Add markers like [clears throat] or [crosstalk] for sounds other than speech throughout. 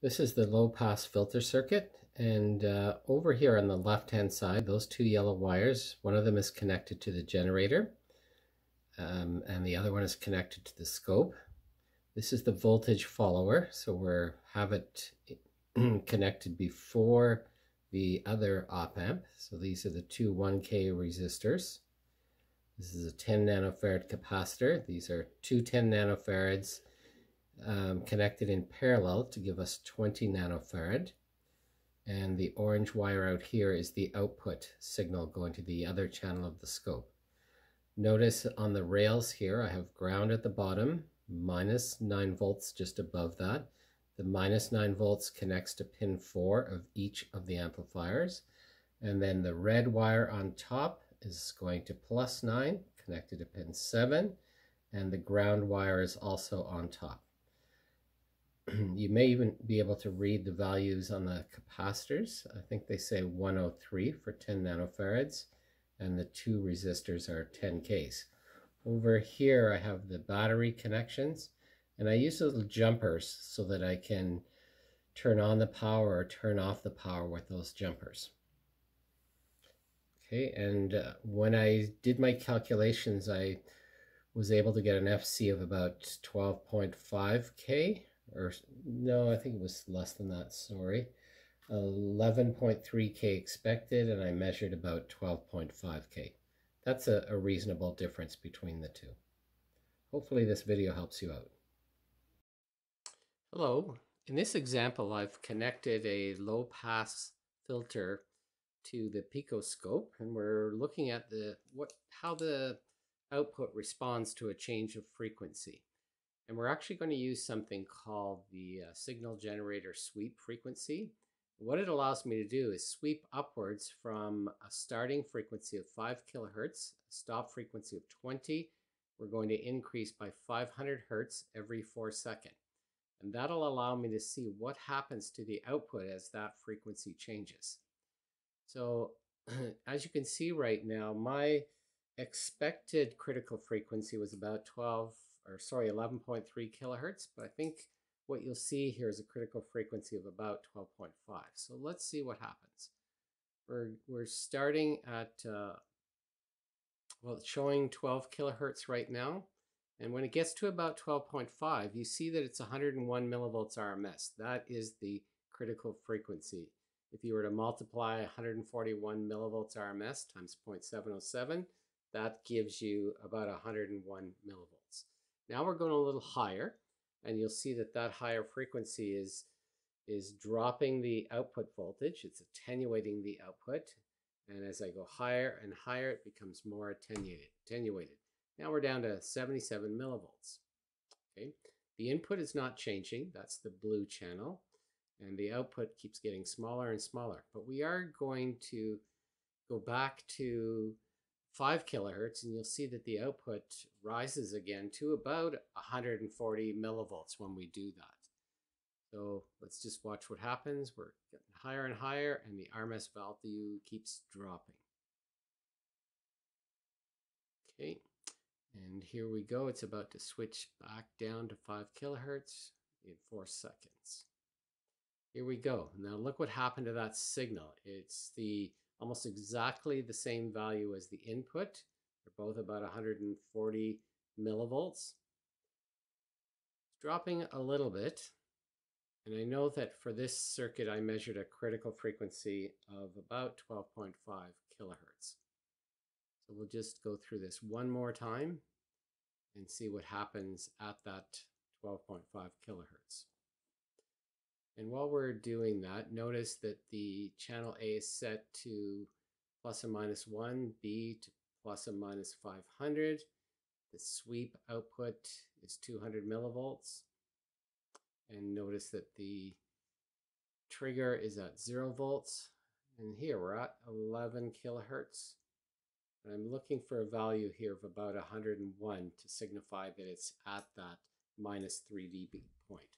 This is the low pass filter circuit and uh, over here on the left hand side those two yellow wires one of them is connected to the generator um, and the other one is connected to the scope. This is the voltage follower so we have it [clears throat] connected before the other op amp. So these are the two 1k resistors. This is a 10 nanofarad capacitor. These are two 10 nanofarads um, connected in parallel to give us 20 nanofarad. And the orange wire out here is the output signal going to the other channel of the scope. Notice on the rails here, I have ground at the bottom, minus 9 volts just above that. The minus 9 volts connects to pin 4 of each of the amplifiers. And then the red wire on top is going to plus 9, connected to pin 7. And the ground wire is also on top. [clears throat] you may even be able to read the values on the capacitors. I think they say 103 for 10 nanofarads and the two resistors are 10 Ks. Over here I have the battery connections and I use little jumpers so that I can turn on the power or turn off the power with those jumpers. Okay, and uh, when I did my calculations, I was able to get an FC of about 12.5 K or no, I think it was less than that, sorry. 11.3K expected, and I measured about 12.5K. That's a, a reasonable difference between the two. Hopefully this video helps you out. Hello. In this example, I've connected a low pass filter to the picoscope, and we're looking at the what how the output responds to a change of frequency. And we're actually going to use something called the uh, signal generator sweep frequency. What it allows me to do is sweep upwards from a starting frequency of 5 kilohertz, stop frequency of 20. We're going to increase by 500 hertz every 4 seconds. And that'll allow me to see what happens to the output as that frequency changes. So [clears throat] as you can see right now, my expected critical frequency was about 12 or sorry, 11.3 kilohertz, but I think what you'll see here is a critical frequency of about 12.5. So let's see what happens. We're, we're starting at, uh, well, it's showing 12 kilohertz right now. And when it gets to about 12.5, you see that it's 101 millivolts RMS. That is the critical frequency. If you were to multiply 141 millivolts RMS times 0.707, that gives you about 101 millivolts. Now we're going a little higher and you'll see that that higher frequency is, is dropping the output voltage. It's attenuating the output. And as I go higher and higher, it becomes more attenuated. attenuated. Now we're down to 77 millivolts. Okay, The input is not changing. That's the blue channel. And the output keeps getting smaller and smaller. But we are going to go back to 5 kilohertz and you'll see that the output rises again to about 140 millivolts when we do that. So let's just watch what happens. We're getting higher and higher and the RMS value keeps dropping. Okay, and here we go. It's about to switch back down to 5 kilohertz in 4 seconds. Here we go. Now look what happened to that signal. It's the almost exactly the same value as the input. They're both about 140 millivolts. It's dropping a little bit. And I know that for this circuit, I measured a critical frequency of about 12.5 kilohertz. So we'll just go through this one more time and see what happens at that 12.5 kilohertz. And while we're doing that, notice that the channel A is set to plus or minus 1, B to plus or minus 500. The sweep output is 200 millivolts. And notice that the trigger is at 0 volts. And here we're at 11 kilohertz. And I'm looking for a value here of about 101 to signify that it's at that minus 3 dB point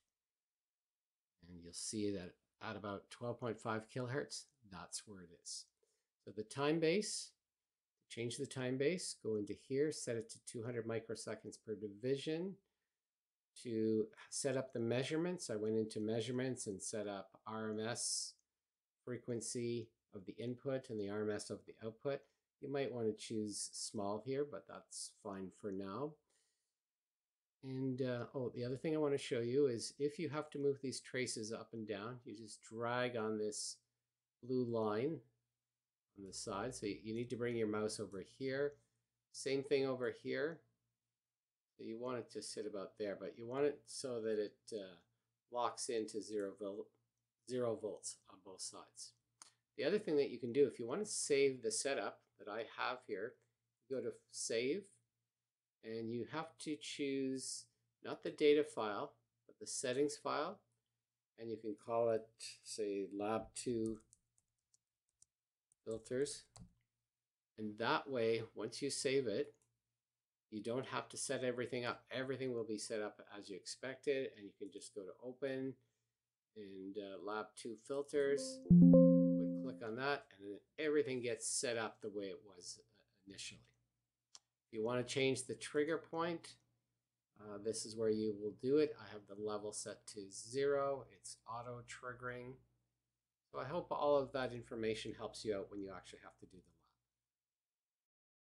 and you'll see that at about 12.5 kilohertz, that's where it is. So the time base, change the time base, go into here, set it to 200 microseconds per division. To set up the measurements, I went into measurements and set up RMS frequency of the input and the RMS of the output. You might want to choose small here, but that's fine for now. And uh, oh, the other thing I want to show you is if you have to move these traces up and down, you just drag on this blue line on the side. So you, need to bring your mouse over here. Same thing over here. So you want it to sit about there, but you want it so that it uh, locks into zero, vol zero volts on both sides. The other thing that you can do, if you want to save the setup that I have here, go to Save, and you have to choose not the data file, but the settings file, and you can call it, say, Lab 2 filters. And that way, once you save it, you don't have to set everything up. Everything will be set up as you expected, and you can just go to Open and uh, Lab 2 filters. We click on that, and then everything gets set up the way it was uh, initially. You want to change the trigger point, uh, this is where you will do it. I have the level set to zero. It's auto triggering. So I hope all of that information helps you out when you actually have to do the